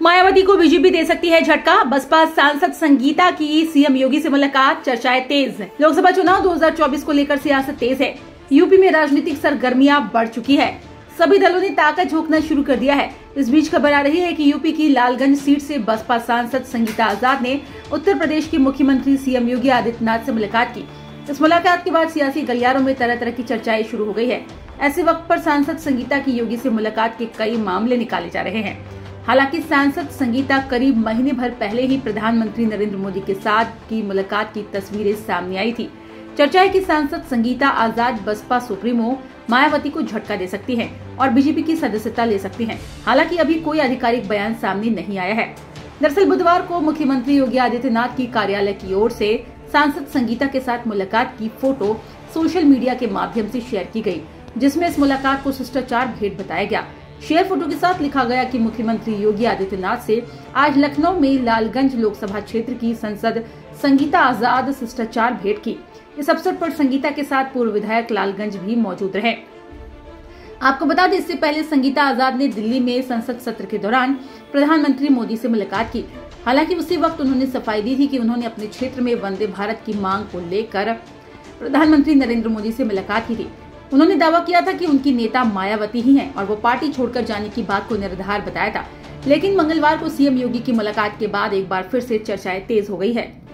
मायावती को बीजेपी दे सकती है झटका। बसपा सांसद संगीता की सीएम योगी से मुलाकात, चर्चाएँ तेज। लोकसभा चुनाव 2024 को लेकर सियासत तेज है। यूपी में राजनीतिक सरगर्मियाँ बढ़ चुकी है। सभी दलों ने ताकत झोंकना शुरू कर दिया है। इस बीच खबर आ रही है कि यूपी की लालगंज सीट से बसपा सांसद संगीता आज़ाद ने उत्तर प्रदेश के मुख्यमंत्री सीएम योगी आदित्यनाथ से मुलाकात की। इस मुलाकात के बाद सियासी गलियारों में तरह तरह की चर्चाएँ शुरू हो गई है। ऐसे वक्त पर सांसद संगीता की योगी से मुलाकात के कई मामले निकाले जा रहे हैं। हालाँकि सांसद संगीता करीब महीने भर पहले ही प्रधानमंत्री नरेंद्र मोदी के साथ की मुलाकात की तस्वीरें सामने आई थी। चर्चा है कि सांसद संगीता आज़ाद बसपा सुप्रीमो मायावती को झटका दे सकती हैं और बीजेपी की सदस्यता ले सकती हैं। हालाँकि अभी कोई आधिकारिक बयान सामने नहीं आया है। दरअसल बुधवार को मुख्यमंत्री योगी आदित्यनाथ की कार्यालय की ओर से सांसद संगीता के साथ मुलाकात की फ़ोटो सोशल मीडिया के माध्यम से शेयर की गई, जिसमें इस मुलाकात को शिष्टाचार भेंट बताया गया। शेयर फ़ोटो के साथ लिखा गया कि मुख्यमंत्री योगी आदित्यनाथ से आज लखनऊ में लालगंज लोकसभा क्षेत्र की संसद संगीता आज़ाद शिष्टाचार भेंट की। इस अवसर पर संगीता के साथ पूर्व विधायक लालगंज भी मौजूद रहे। आपको बता दें, इससे पहले संगीता आज़ाद ने दिल्ली में संसद सत्र के दौरान प्रधानमंत्री मोदी से मुलाकात की। हालाँकि उसी वक्त उन्होंने सफ़ाई दी थी कि उन्होंने अपने क्षेत्र में वंदे भारत की मांग को लेकर प्रधानमंत्री नरेंद्र मोदी से मुलाकात की थी। उन्होंने दावा किया था कि उनकी नेता मायावती ही हैं और वो पार्टी छोड़कर जाने की बात को निर्धार बताया था। लेकिन मंगलवार को सीएम योगी की मुलाकात के बाद एक बार फिर से चर्चाएँ तेज हो गई है।